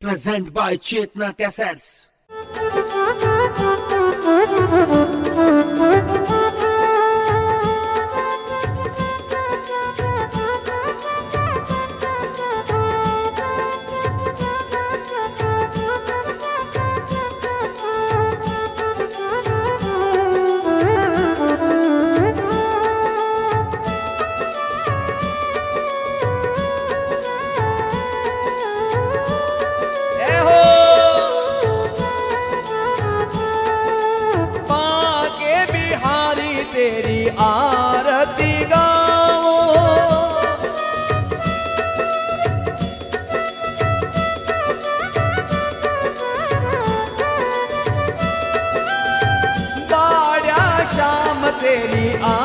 Present by Chetna cassettes तेरी आ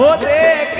vou ter é que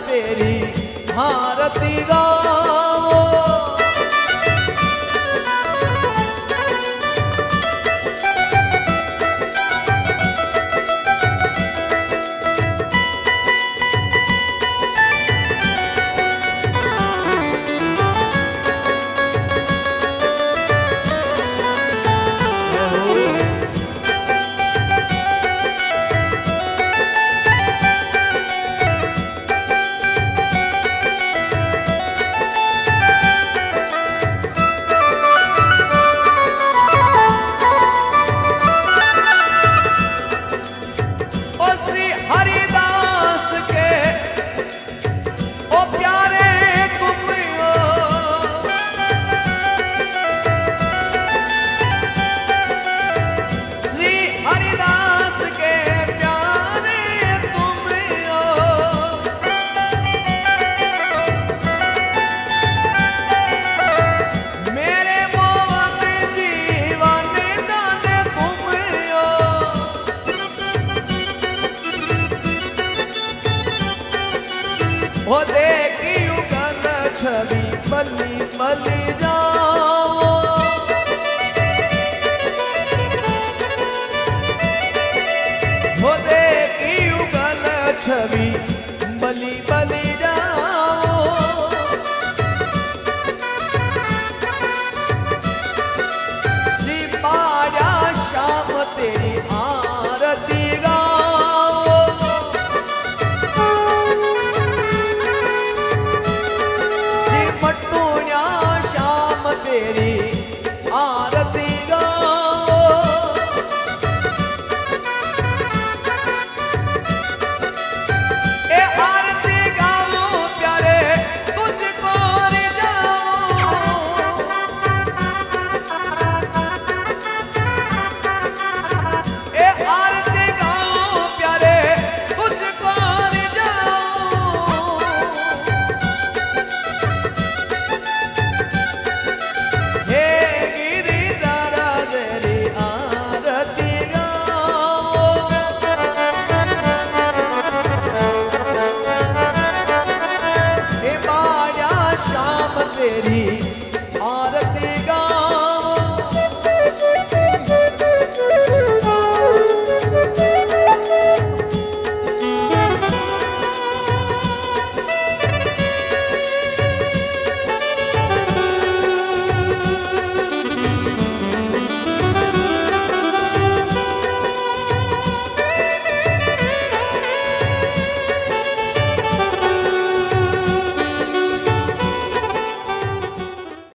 तेरी भारती गाओ। गली मल जाओ। हो देखी उगल छवि।